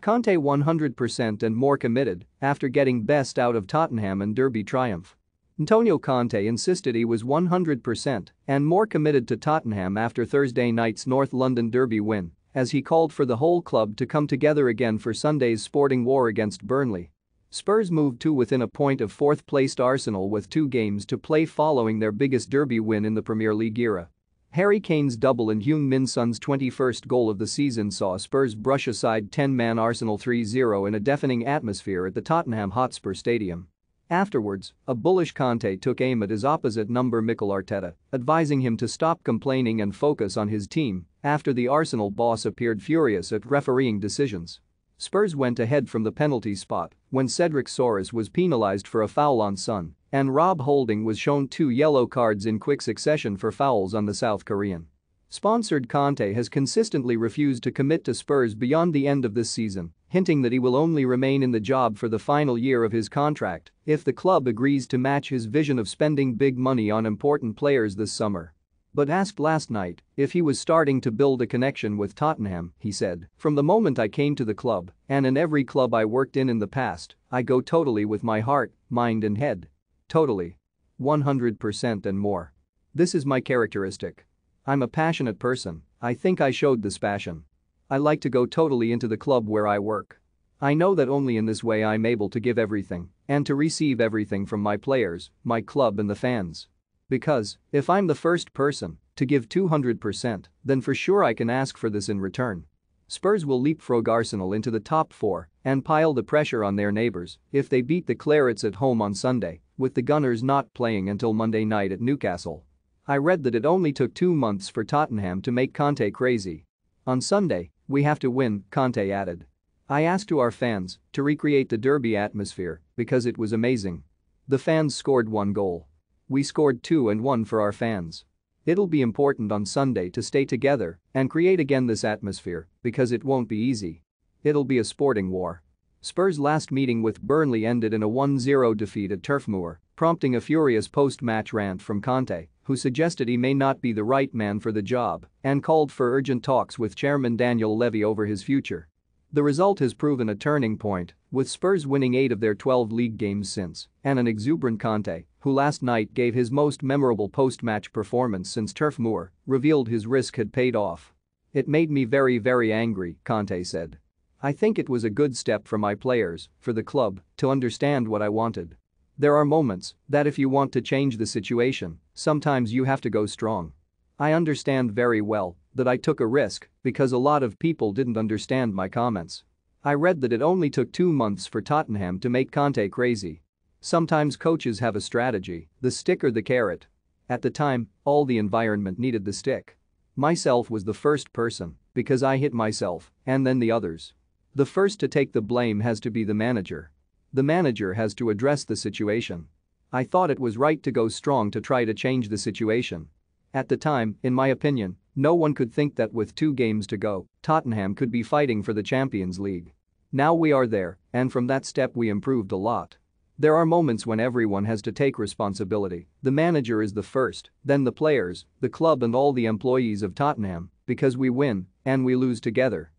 Conte 100% and more committed after getting best out of Tottenham and Derby triumph. Antonio Conte insisted he was 100% and more committed to Tottenham after Thursday night's North London Derby win, as he called for the whole club to come together again for Sunday's sporting war against Burnley. Spurs moved to within a point of fourth-placed Arsenal with two games to play following their biggest derby win in the Premier League era. Harry Kane's double and Heung-min Son's 21st goal of the season saw Spurs brush aside 10-man Arsenal 3-0 in a deafening atmosphere at the Tottenham Hotspur Stadium. Afterwards, a bullish Conte took aim at his opposite number Mikel Arteta, advising him to stop complaining and focus on his team after the Arsenal boss appeared furious at refereeing decisions. Spurs went ahead from the penalty spot when Cedric Soares was penalised for a foul on Son and Rob Holding was shown two yellow cards in quick succession for fouls on the South Korean. Sponsored Conte has consistently refused to commit to Spurs beyond the end of this season hinting that he will only remain in the job for the final year of his contract if the club agrees to match his vision of spending big money on important players this summer. But asked last night if he was starting to build a connection with Tottenham, he said, From the moment I came to the club, and in every club I worked in in the past, I go totally with my heart, mind and head. Totally. 100% and more. This is my characteristic. I'm a passionate person, I think I showed this passion. I like to go totally into the club where I work. I know that only in this way I'm able to give everything and to receive everything from my players, my club and the fans. Because, if I'm the first person to give 200%, then for sure I can ask for this in return. Spurs will leapfrog Arsenal into the top four and pile the pressure on their neighbours if they beat the Clarets at home on Sunday, with the Gunners not playing until Monday night at Newcastle. I read that it only took two months for Tottenham to make Conte crazy. On Sunday, we have to win, Conte added. I asked to our fans to recreate the derby atmosphere because it was amazing. The fans scored one goal. We scored two and one for our fans. It'll be important on Sunday to stay together and create again this atmosphere because it won't be easy. It'll be a sporting war. Spurs' last meeting with Burnley ended in a 1-0 defeat at Turf Moor, prompting a furious post-match rant from Conte who suggested he may not be the right man for the job and called for urgent talks with chairman Daniel Levy over his future. The result has proven a turning point, with Spurs winning 8 of their 12 league games since, and an exuberant Conte, who last night gave his most memorable post-match performance since Turf Moor, revealed his risk had paid off. It made me very very angry, Conte said. I think it was a good step for my players, for the club, to understand what I wanted. There are moments that if you want to change the situation, sometimes you have to go strong. I understand very well that I took a risk because a lot of people didn't understand my comments. I read that it only took two months for Tottenham to make Conte crazy. Sometimes coaches have a strategy, the stick or the carrot. At the time, all the environment needed the stick. Myself was the first person because I hit myself and then the others. The first to take the blame has to be the manager. The manager has to address the situation. I thought it was right to go strong to try to change the situation. At the time, in my opinion, no one could think that with two games to go, Tottenham could be fighting for the Champions League. Now we are there, and from that step we improved a lot. There are moments when everyone has to take responsibility. The manager is the first, then the players, the club and all the employees of Tottenham, because we win and we lose together.